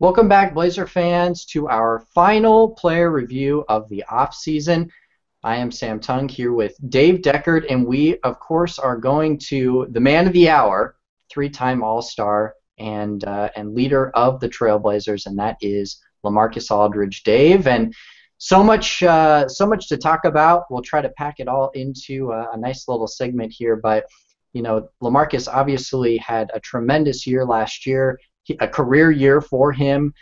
Welcome back, Blazer fans, to our final player review of the offseason. I am Sam Tung here with Dave Deckard, and we, of course, are going to the man of the hour, three-time All-Star and uh, and leader of the Trailblazers, and that is LaMarcus Aldridge. Dave, and so much uh, so much to talk about. We'll try to pack it all into a, a nice little segment here, but you know, LaMarcus obviously had a tremendous year last year, a career year for him.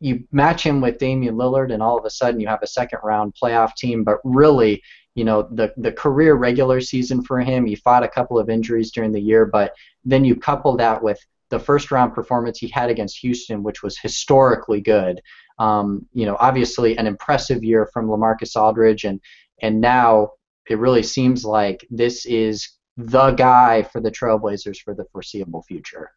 You match him with Damian Lillard, and all of a sudden you have a second round playoff team. But really, you know, the the career regular season for him, he fought a couple of injuries during the year, but then you couple that with the first round performance he had against Houston, which was historically good. Um, you know, obviously an impressive year from LaMarcus Aldridge, and and now it really seems like this is the guy for the Trailblazers for the foreseeable future.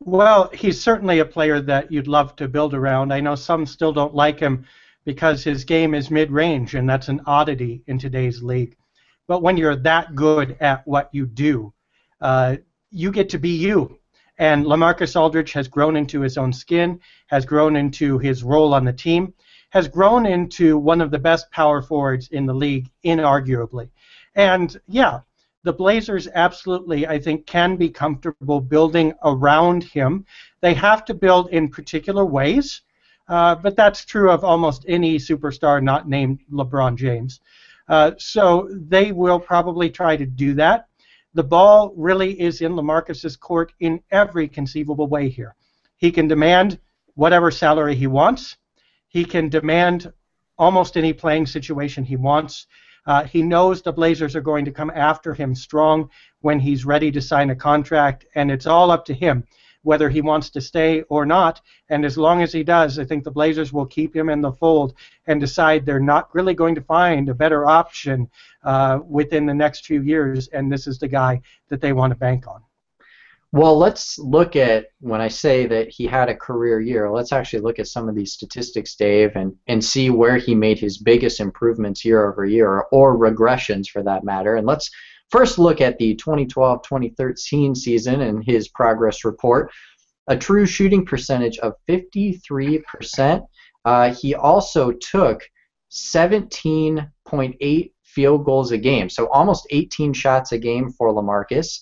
Well, he's certainly a player that you'd love to build around. I know some still don't like him because his game is mid-range, and that's an oddity in today's league. But when you're that good at what you do, uh, you get to be you. And LaMarcus Aldridge has grown into his own skin, has grown into his role on the team, has grown into one of the best power forwards in the league, inarguably. And yeah, the Blazers absolutely, I think, can be comfortable building around him. They have to build in particular ways, uh, but that's true of almost any superstar not named LeBron James. Uh, so they will probably try to do that the ball really is in LaMarcus's court in every conceivable way here. He can demand whatever salary he wants. He can demand almost any playing situation he wants. Uh, he knows the Blazers are going to come after him strong when he's ready to sign a contract, and it's all up to him whether he wants to stay or not. And as long as he does, I think the Blazers will keep him in the fold and decide they're not really going to find a better option uh, within the next few years, and this is the guy that they want to bank on. Well, let's look at when I say that he had a career year. Let's actually look at some of these statistics, Dave, and, and see where he made his biggest improvements year over year, or regressions for that matter. And let's First, look at the 2012 2013 season and his progress report. A true shooting percentage of 53%. Uh, he also took 17.8 field goals a game, so almost 18 shots a game for LaMarcus.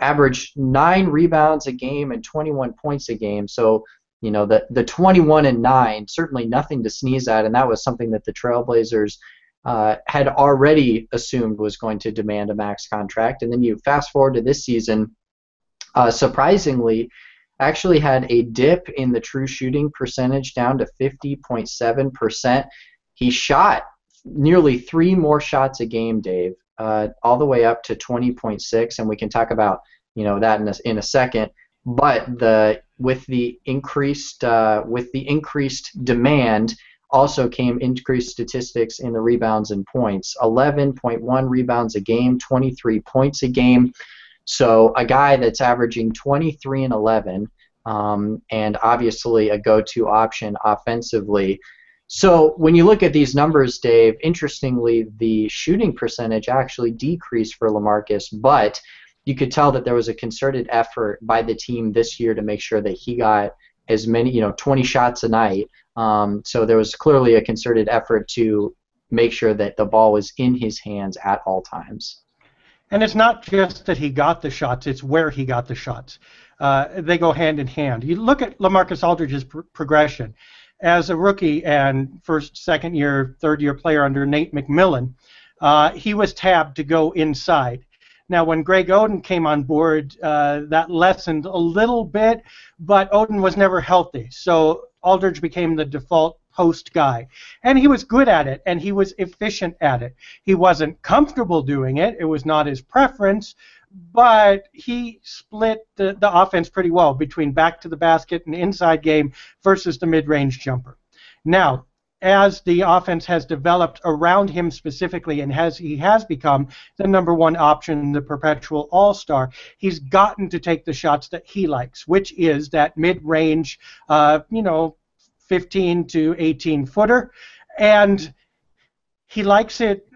Averaged nine rebounds a game and 21 points a game. So you know the the 21 and 9 certainly nothing to sneeze at and that was something that the trailblazers uh, had already assumed was going to demand a max contract. And then you fast forward to this season, uh, surprisingly, actually had a dip in the true shooting percentage down to 50.7%. He shot nearly three more shots a game, Dave, uh, all the way up to 20.6, and we can talk about you know that in a, in a second. But the with the increased uh, with the increased demand also came increased statistics in the rebounds and points 11.1 rebounds a game 23 points a game so a guy that's averaging 23 and 11 um, and obviously a go-to option offensively so when you look at these numbers dave interestingly the shooting percentage actually decreased for lamarcus but you could tell that there was a concerted effort by the team this year to make sure that he got as many, you know, 20 shots a night. Um, so there was clearly a concerted effort to make sure that the ball was in his hands at all times. And it's not just that he got the shots; it's where he got the shots. Uh, they go hand in hand. You look at LaMarcus Aldridge's pr- progression as a rookie and first, second year, third year player under Nate McMillan. Uh, he was tabbed to go inside. Now, when Greg Oden came on board, uh, that lessened a little bit, but Oden was never healthy, so Aldridge became the default post guy. And he was good at it, and he was efficient at it. He wasn't comfortable doing it, it was not his preference, but he split the, the offense pretty well between back to the basket and inside game versus the mid range jumper. Now, as the offense has developed around him specifically and has he has become the number one option, the perpetual all-star, he's gotten to take the shots that he likes, which is that mid-range, uh, you know, 15 to 18 footer, and he likes it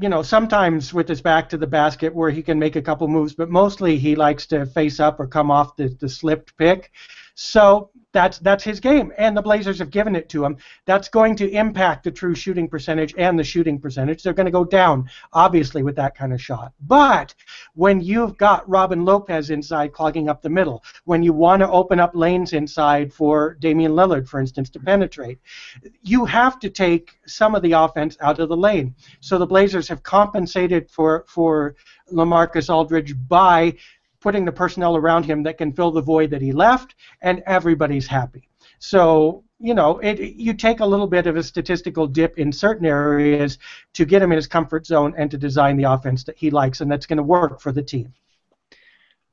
you know, sometimes with his back to the basket where he can make a couple moves, but mostly he likes to face up or come off the, the slipped pick. So that's that's his game, and the Blazers have given it to him. That's going to impact the true shooting percentage and the shooting percentage. They're going to go down, obviously, with that kind of shot. But when you've got Robin Lopez inside clogging up the middle, when you want to open up lanes inside for Damian Lillard, for instance, to penetrate, you have to take some of the offense out of the lane. So the Blazers have compensated for for LaMarcus Aldridge by putting the personnel around him that can fill the void that he left, and everybody's happy. So you know, it, you take a little bit of a statistical dip in certain areas to get him in his comfort zone and to design the offense that he likes, and that's going to work for the team.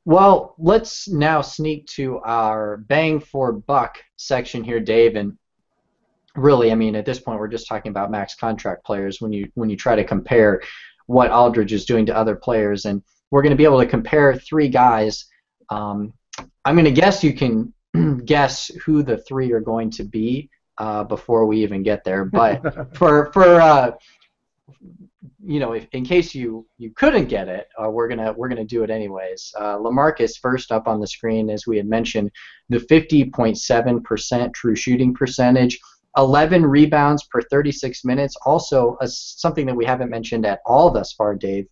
Well, let's now sneak to our bang for buck section here, Dave. And really, I mean, at this point, we're just talking about max contract players when you when you try to compare what Aldridge is doing to other players. And we're going to be able to compare three guys. Um, I'm going to guess you can guess who the three are going to be uh, before we even get there. But for for uh, you know, if, in case you you couldn't get it, uh, we're gonna we're gonna do it anyways. Uh, Lamarcus first up on the screen, as we had mentioned, the 50.7% true shooting percentage. 11 rebounds per 36 minutes. Also, a, something that we haven't mentioned at all thus far, Dave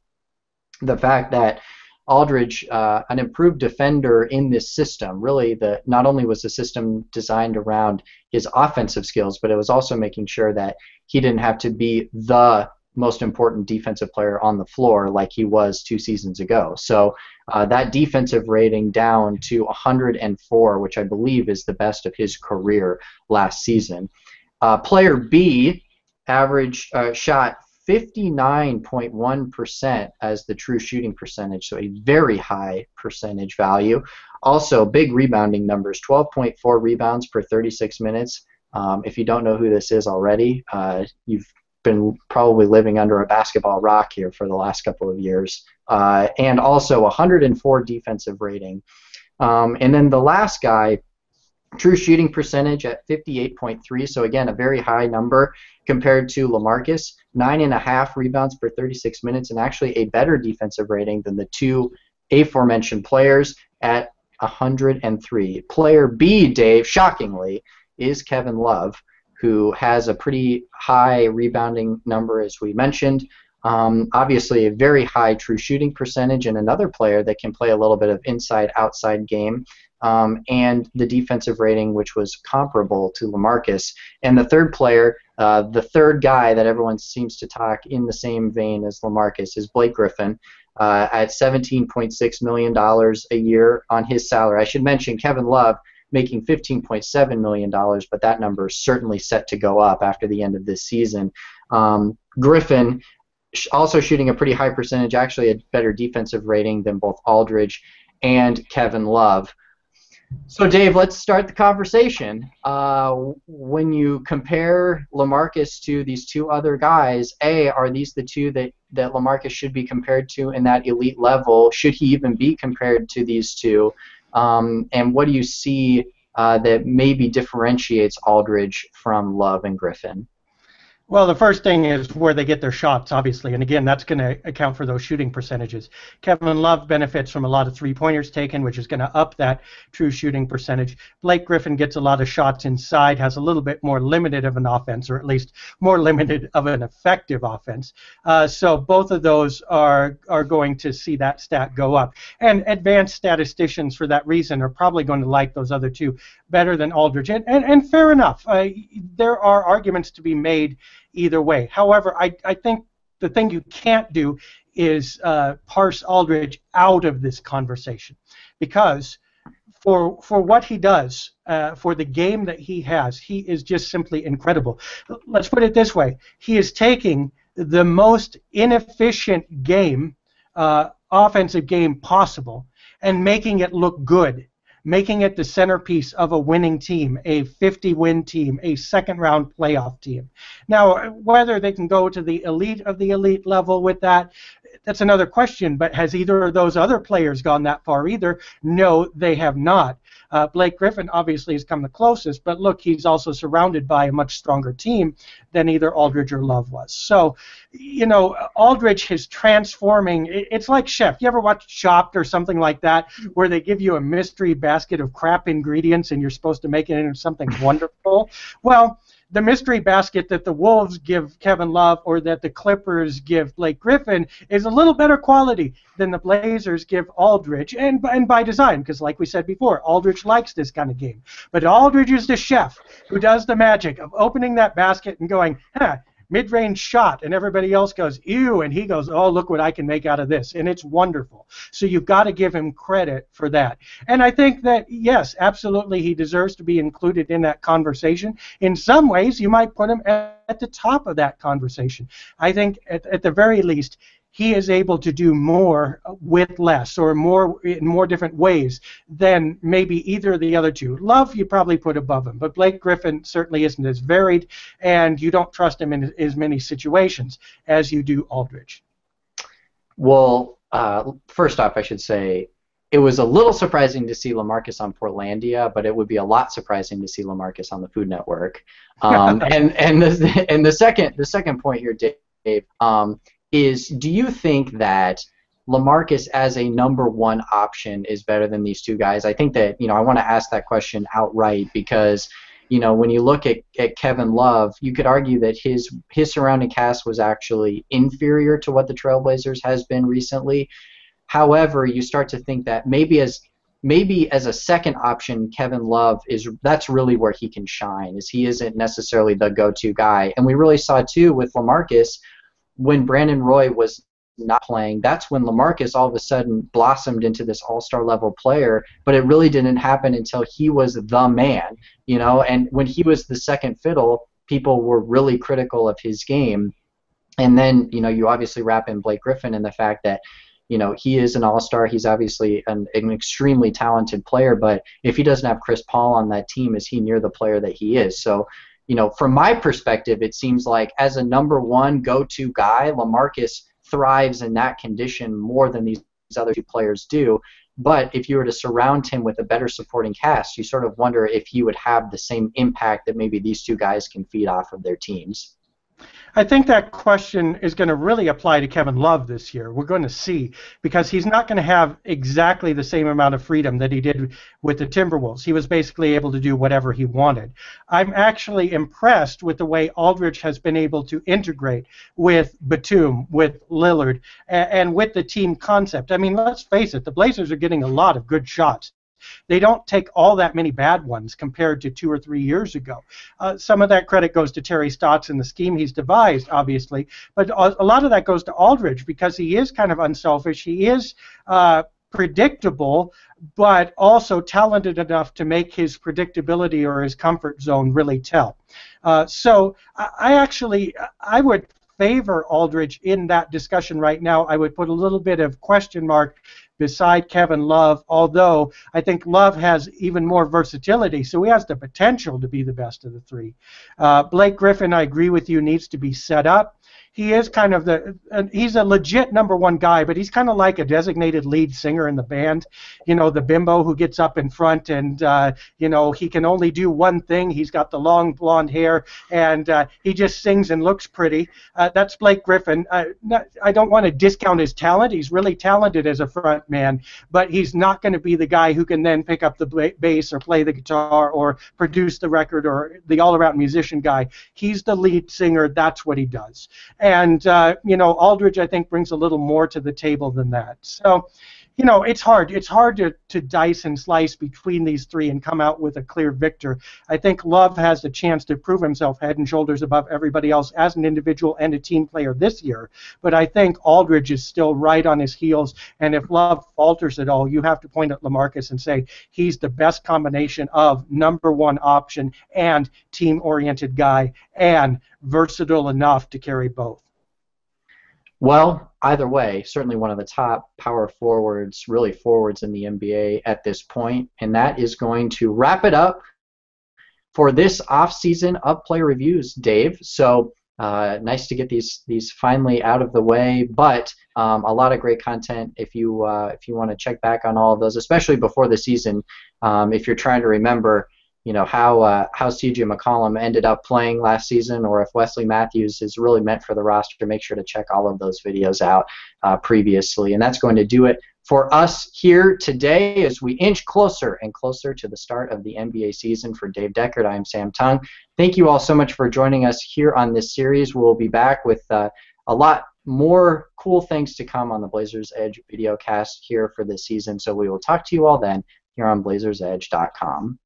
the fact that Aldridge, uh, an improved defender in this system, really the not only was the system designed around his offensive skills, but it was also making sure that he didn't have to be the most important defensive player on the floor like he was two seasons ago. So uh, that defensive rating down to 104, which I believe is the best of his career last season. Uh, player B average uh, shot 59.1% as the true shooting percentage, so a very high percentage value. Also, big rebounding numbers 12.4 rebounds per 36 minutes. Um, if you don't know who this is already, uh, you've been probably living under a basketball rock here for the last couple of years. Uh, and also 104 defensive rating. Um, and then the last guy, True shooting percentage at 58.3, so again, a very high number compared to Lamarcus. Nine and a half rebounds per 36 minutes, and actually a better defensive rating than the two aforementioned players at 103. Player B, Dave, shockingly, is Kevin Love, who has a pretty high rebounding number, as we mentioned. Um, obviously, a very high true shooting percentage, and another player that can play a little bit of inside outside game um, and the defensive rating, which was comparable to Lamarcus. And the third player, uh, the third guy that everyone seems to talk in the same vein as Lamarcus, is Blake Griffin. Uh, at $17.6 million a year on his salary. I should mention Kevin Love making $15.7 million, but that number is certainly set to go up after the end of this season. Um, Griffin also shooting a pretty high percentage, actually a better defensive rating than both Aldridge and Kevin Love. So, Dave, let's start the conversation. Uh, when you compare Lamarcus to these two other guys, A, are these the two that, that Lamarcus should be compared to in that elite level? Should he even be compared to these two? Um, and what do you see uh, that maybe differentiates Aldridge from Love and Griffin? Well, the first thing is where they get their shots, obviously, and again, that's going to account for those shooting percentages. Kevin Love benefits from a lot of three-pointers taken, which is going to up that true shooting percentage. Blake Griffin gets a lot of shots inside, has a little bit more limited of an offense, or at least more limited of an effective offense. Uh, so both of those are are going to see that stat go up. And advanced statisticians, for that reason, are probably going to like those other two better than Aldridge. And and, and fair enough. Uh, there are arguments to be made either way. However, I, I think the thing you can't do is uh, parse Aldridge out of this conversation because for for what he does, uh, for the game that he has, he is just simply incredible. Let's put it this way: he is taking the most inefficient game, uh, offensive game possible, and making it look good making it the centerpiece of a winning team, a 50 win team, a second round playoff team. Now, whether they can go to the elite of the elite level with that, that's another question. But has either of those other players gone that far either? No, they have not. Uh, Blake Griffin obviously has come the closest, but look, he's also surrounded by a much stronger team than either Aldridge or Love was. So, you know, Aldridge is transforming. It's like Chef. You ever watch Chopped or something like that, where they give you a mystery basket of crap ingredients and you're supposed to make it into something wonderful? Well, the mystery basket that the Wolves give Kevin Love or that the Clippers give Blake Griffin is a little better quality than the Blazers give Aldridge, and, and by design, because like we said before, Aldridge likes this kind of game. But Aldridge is the chef who does the magic of opening that basket and going, huh, mid-range shot, and everybody else goes, ew, and he goes, oh, look what I can make out of this, and it's wonderful. So you've got to give him credit for that. And I think that, yes, absolutely, he deserves to be included in that conversation. In some ways, you might put him at the top of that conversation. I think, at, at the very least, he is able to do more with less or more in more different ways than maybe either of the other two. Love you probably put above him, but Blake Griffin certainly isn't as varied, and you don't trust him in as many situations as you do Aldridge. Well, uh, first off, I should say it was a little surprising to see Lamarcus on Portlandia, but it would be a lot surprising to see Lamarcus on the Food Network. Um, and and the and the second the second point here, Dave. Um, is do you think that Lamarcus as a number one option is better than these two guys? I think that, you know, I want to ask that question outright because, you know, when you look at, at Kevin Love, you could argue that his his surrounding cast was actually inferior to what the Trailblazers has been recently. However, you start to think that maybe as maybe as a second option, Kevin Love is that's really where he can shine. Is he isn't necessarily the go-to guy, and we really saw too with Lamarcus when Brandon Roy was not playing, that's when Lamarcus all of a sudden blossomed into this all-star level player. But it really didn't happen until he was the man, you know. And when he was the second fiddle, people were really critical of his game. And then, you know, you obviously wrap in Blake Griffin and the fact that, you know, he is an all-star. He's obviously an, an extremely talented player. But if he doesn't have Chris Paul on that team, is he near the player that he is? So you know, from my perspective, it seems like as a number one go-to guy, Lamarcus thrives in that condition more than these other two players do. But if you were to surround him with a better supporting cast, you sort of wonder if he would have the same impact that maybe these two guys can feed off of their teams. I think that question is going to really apply to Kevin Love this year. We're going to see because he's not going to have exactly the same amount of freedom that he did with the Timberwolves. He was basically able to do whatever he wanted. I'm actually impressed with the way Aldridge has been able to integrate with Batum, with Lillard, and, and with the team concept. I mean, let's face it, the Blazers are getting a lot of good shots. They don't take all that many bad ones compared to two or three years ago. Uh, some of that credit goes to Terry Stotts and the scheme he's devised, obviously, but a lot of that goes to Aldridge because he is kind of unselfish. He is. Uh, predictable, but also talented enough to make his predictability or his comfort zone really tell. Uh, so I actually I would favor Aldridge in that discussion right now. I would put a little bit of question mark beside Kevin Love, although I think Love has even more versatility, so he has the potential to be the best of the three. Uh, Blake Griffin, I agree with you, needs to be set up he is kind of the uh, he's a legit number one guy, but he's kind of like a designated lead singer in the band. You know, the bimbo who gets up in front and uh, you know he can only do one thing. He's got the long blonde hair and uh, he just sings and looks pretty. Uh, that's Blake Griffin. Uh, I don't want to discount his talent. He's really talented as a front man, but he's not going to be the guy who can then pick up the bass or play the guitar or produce the record or the all-around musician guy. He's the lead singer. That's what he does. Uh, you know, Aldridge I think brings a little more to the table than that. So, you know, it's hard. It's hard to, to dice and slice between these three and come out with a clear victor. I think Love has the chance to prove himself head and shoulders above everybody else as an individual and a team player this year. But I think Aldridge is still right on his heels. And if Love falters at all, you have to point at Lamarcus and say he's the best combination of number one option and team oriented guy and versatile enough to carry both. Well, either way, certainly one of the top power forwards, really forwards in the NBA at this point, and that is going to wrap it up for this off-season of player reviews, Dave. So uh, nice to get these these finally out of the way, but um, a lot of great content. If you uh, if you want to check back on all of those, especially before the season, um, if you're trying to remember, you know how uh, how CJ McCollum ended up playing last season, or if Wesley Matthews is really meant for the roster, make sure to check all of those videos out uh, previously. And that's going to do it for us here today as we inch closer and closer to the start of the NBA season. For Dave Deckard, I am Sam Tung. Thank you all so much for joining us here on this series. We'll be back with uh, a lot more cool things to come on the Blazers Edge video cast here for this season. So we will talk to you all then here on blazersedge.com.